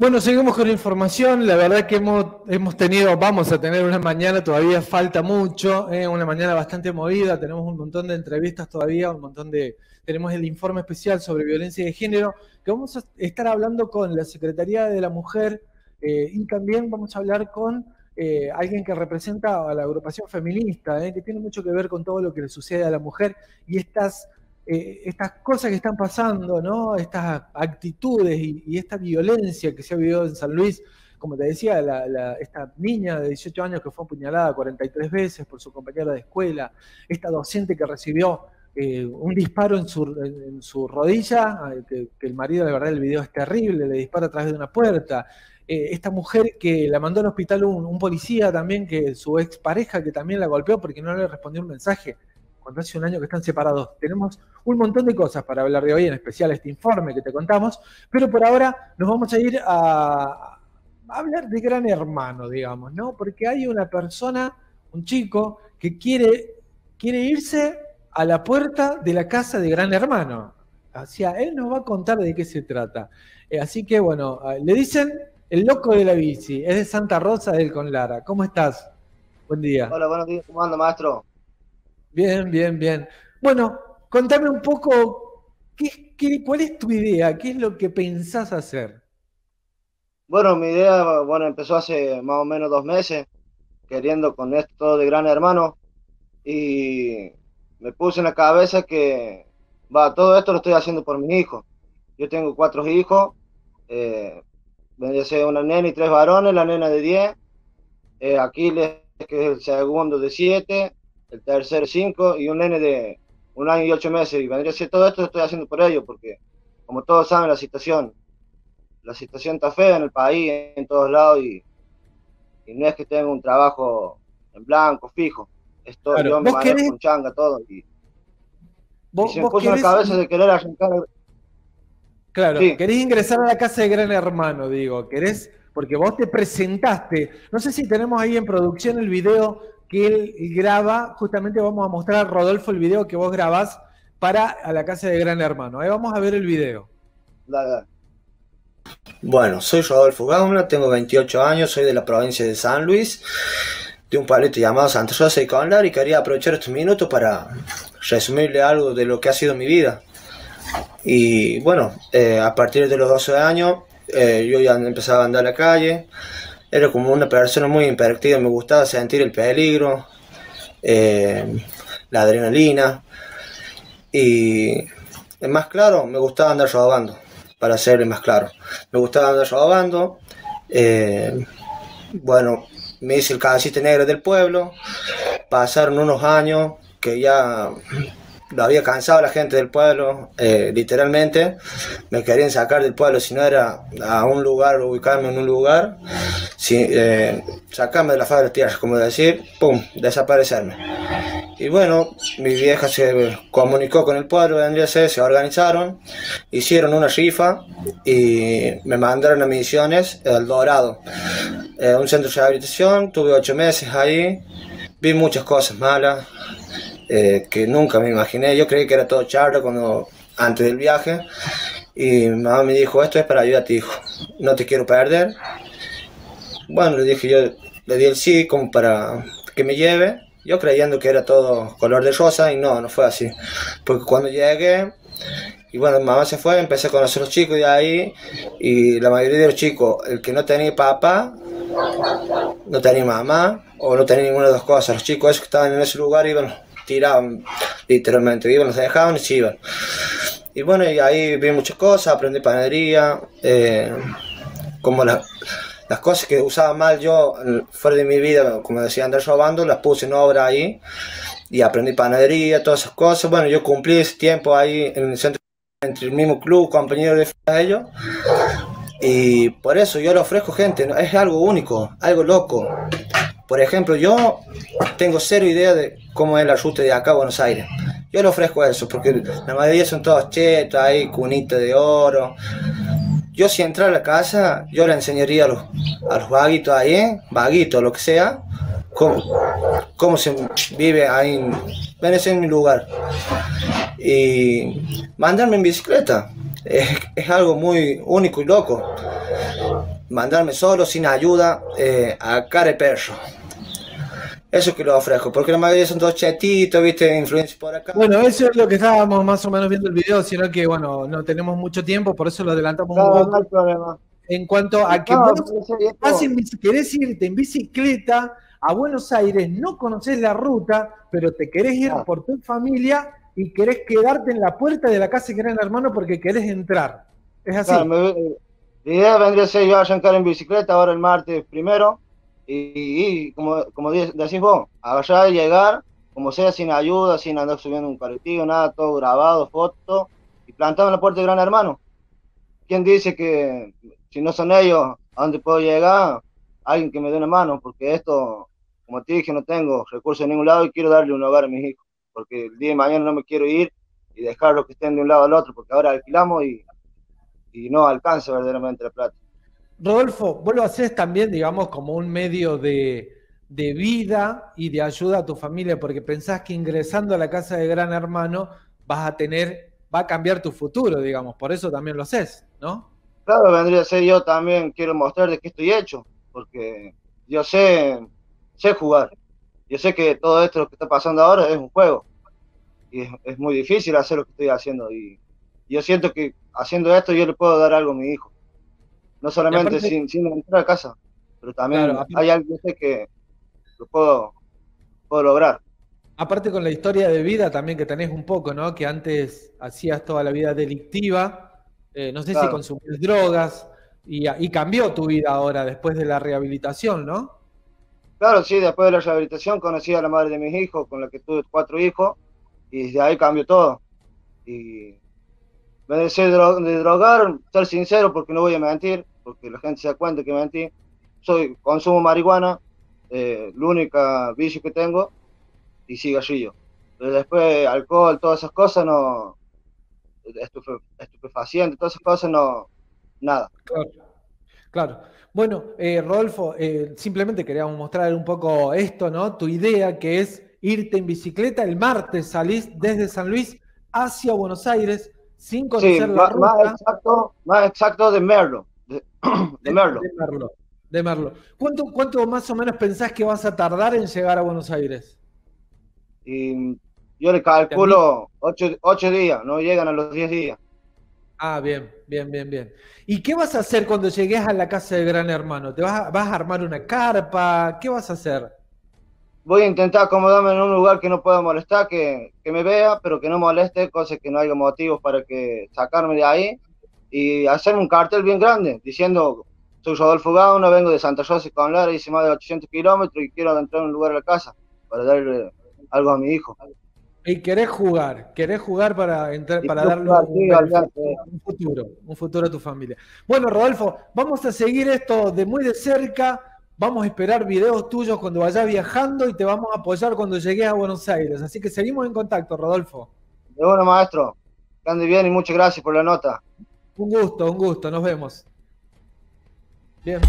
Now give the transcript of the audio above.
Bueno, seguimos con la información. La verdad que hemos, tenido, vamos a tener una mañana, todavía falta mucho, ¿eh? una mañana bastante movida. Tenemos un montón de entrevistas todavía, un montón de. Tenemos el informe especial sobre violencia de género, que vamos a estar hablando con la Secretaría de la Mujer eh, y también vamos a hablar con eh, alguien que representa a la agrupación feminista, que tiene mucho que ver con todo lo que le sucede a la mujer y estas eh, estas cosas que están pasando, ¿no? Estas actitudes y, esta violencia que se ha vivido en San Luis, como te decía, esta niña de 18 años que fue apuñalada 43 veces por su compañera de escuela, esta docente que recibió eh, un disparo en su, rodilla, que, el marido, la verdad, el video es terrible, le dispara a través de una puerta. Eh, esta mujer que la mandó al hospital un, un policía también, que su expareja que también la golpeó porque no le respondió un mensaje hace un año que están separados. Tenemos un montón de cosas para hablar de hoy, en especial este informe que te contamos, pero por ahora nos vamos a ir a, hablar de Gran Hermano, digamos, ¿no? Porque hay una persona, un chico, que quiere, quiere irse a la puerta de la casa de Gran Hermano. O sea, él nos va a contar de qué se trata. Eh, así que, bueno, eh, le dicen el loco de la bici, es de Santa Rosa del Conlara. ¿Cómo estás? Buen día. Hola, buenos días, ¿cómo anda, maestro? Bien, bien, bien. Bueno, contame un poco, ¿qué, cuál es tu idea? ¿Qué es lo que pensás hacer? Bueno, mi idea, bueno, empezó hace más o menos dos meses, queriendo con esto de Gran Hermano, y me puse en la cabeza que, va, todo esto lo estoy haciendo por mis hijos. Yo tengo cuatro hijos, eh, una nena y tres varones, la nena de diez, eh, Aquiles, que es el segundo de siete, el tercer cinco y un nene de un año y ocho meses. Y vendría a ser todo esto, lo estoy haciendo por ello, porque como todos saben, la situación, la situación está fea en el país, en todos lados, y, no es que tenga un trabajo en blanco, fijo. Esto yo me manejo con changa, todo. Y, ¿Vos, se me puso la cabeza de querer arrancar. Claro, querés ingresar a la casa de Gran Hermano, digo, querés, porque vos te presentaste. No sé si tenemos ahí en producción el video que él graba, justamente vamos a mostrar a Rodolfo el video que vos grabás para a la casa de Gran Hermano. Ahí vamos a ver el video. Bueno, soy Rodolfo Gauna, tengo 28 años, soy de la provincia de San Luis, de un pueblito llamado Santa Rosa y Conlar y quería aprovechar estos minutos para resumirle algo de lo que ha sido mi vida. Y bueno, eh, a partir de los 12 años eh, yo ya empezaba a andar a la calle, era como una persona muy imperactiva, me gustaba sentir el peligro, eh, la adrenalina y más claro, me gustaba andar robando, para serle más claro. Me gustaba andar robando, eh, bueno, me hice el cabecito negro del pueblo, pasaron unos años que ya lo había cansado la gente del pueblo, eh, literalmente. Me querían sacar del pueblo si no era a un lugar, ubicarme en un lugar, eh, sacarme de la faz de tierras, como decir, pum, desaparecerme. Y bueno, mi vieja se comunicó con el pueblo de se organizaron, hicieron una rifa y me mandaron a Misiones, El Dorado, eh, un centro de rehabilitación. Tuve ocho meses ahí, vi muchas cosas malas eh, que nunca me imaginé. Yo creí que era todo charla cuando, antes del viaje. Y mi mamá me dijo, esto es para ayudar a tu hijo, no te quiero perder. Bueno, le dije yo, le di el sí como para que me lleve, yo creyendo que era todo color de rosa y no, no fue así. Porque cuando llegué, y bueno, mamá se fue, empecé a conocer a los chicos de ahí y la mayoría de los chicos, el que no tenía papá, no tenía mamá o no tenía ninguna de las cosas. Los chicos que estaban en ese lugar iban tiraban literalmente, iban, se dejaban y se iban. Y bueno, y ahí vi muchas cosas, aprendí panadería, eh, como las cosas que usaba mal yo fuera de mi vida, como decía Andrés Robando, las puse en obra ahí y aprendí panadería, todas esas cosas. Bueno, yo cumplí ese tiempo ahí en el centro, entre el mismo club, compañero de ellos. Y por eso yo le ofrezco gente, es algo único, algo loco. Por ejemplo, yo tengo cero idea de cómo es la ruta de acá a Buenos Aires. Yo le ofrezco eso, porque la mayoría son todos chetos, hay cunitas de oro. Yo si entrar a la casa, yo le enseñaría a los, a los vaguitos ahí, vaguitos, lo que sea, cómo, cómo se vive ahí en, en mi lugar. Y mandarme en bicicleta es, es algo muy único y loco mandarme solo, sin ayuda, eh, a care perro. Eso es que lo ofrezco, porque la mayoría son dos chetitos, viste, influencias por acá. Bueno, eso es lo que estábamos más o menos viendo el video, sino que, bueno, no tenemos mucho tiempo, por eso lo adelantamos un poco. No hay problema. En cuanto a que No, vos vas en querés irte en bicicleta a Buenos Aires, no conoces la ruta, pero te querés ir por tu familia y querés quedarte en la puerta de la casa de Gran Hermano porque querés entrar. Es así. Claro, me- eh, la idea vendría a ser yo arrancar en bicicleta ahora el martes primero y, como, como decís vos, agarrar llegar, como sea, sin ayuda, sin andar subiendo un colectivo, nada, todo grabado, foto, y plantado en la puerta de Gran Hermano. ¿Quién dice que si no son ellos, a dónde puedo llegar? Alguien que me dé una mano, porque esto, como te dije, no tengo recursos en ningún lado y quiero darle un hogar a mis hijos, porque el día de mañana no me quiero ir y dejarlos que estén de un lado al otro, porque ahora alquilamos y, y no alcanza verdaderamente la plata. Rodolfo, vos lo haces también, digamos, como un medio de, de vida y de ayuda a tu familia, porque pensás que ingresando a la casa de Gran Hermano vas a tener, va a cambiar tu futuro, digamos, por eso también lo haces, ¿no? Claro, vendría a ser yo también quiero mostrar de qué estoy hecho, porque yo sé, sé jugar. Yo sé que todo esto que está pasando ahora es un juego. Y es, es muy difícil hacer lo que estoy haciendo. Y yo siento que haciendo esto yo le puedo dar algo a mi hijo. No solamente aparte- sin, sin entrar a casa, pero también Claro, hay algo que lo puedo, puedo lograr. Aparte con la historia de vida también que tenés un poco, ¿no? Que antes hacías toda la vida delictiva, eh, no sé si consumías drogas, y, y cambió tu vida ahora después de la rehabilitación, ¿no? Claro, sí, después de la rehabilitación conocí a la madre de mis hijos, con la que tuve cuatro hijos, y desde ahí cambió todo. Y me dejé de, dro- de drogar, ser sincero, porque no voy a mentir, porque la gente se da cuenta que mentí. Soy, consumo marihuana, eh, el único vicio que tengo, y cigarrillo. Pero después alcohol, todas esas cosas, no, estufe- estupefacientes, todas esas cosas, no, nada. Claro, claro. Bueno, eh, Rodolfo, eh, simplemente queríamos mostrar un poco esto, ¿no? Tu idea que es irte en bicicleta. El martes salís desde San Luis hacia Buenos Aires sin Sí, conocer la más, exacto, más exacto de Merlo, de, de Merlo. De Merlo. de Merlo. ¿Cuánto, ¿Cuánto más o menos pensás que vas a tardar en llegar a Buenos Aires? Y yo le calculo ocho, ocho días, no llegan a los 10 días. Ah, bien, bien, bien, bien. ¿Y qué vas a hacer cuando llegues a la casa de Gran Hermano? ¿Te vas a, vas a armar una carpa? ¿Qué vas a hacer? Voy a intentar acomodarme en un lugar que no pueda molestar, que, que me vea, pero que no moleste, cosas que no haya motivos para que sacarme de ahí. Y hacerme un cartel bien grande, diciendo, soy Rodolfo Gauna, vengo de Santa Rosa y con Lara, hice más de 800 kilómetros y quiero entrar en un lugar a la casa para darle algo a mi hijo. Y querés jugar, querés jugar para entrar, para darle un, un futuro, un futuro a tu familia. Bueno, Rodolfo, vamos a seguir esto de muy de cerca. Vamos a esperar videos tuyos cuando vayas viajando y te vamos a apoyar cuando llegues a Buenos Aires. Así que seguimos en contacto, Rodolfo. De bueno, maestro, que ande bien y muchas gracias por la nota. Un gusto, un gusto. Nos vemos. Bien.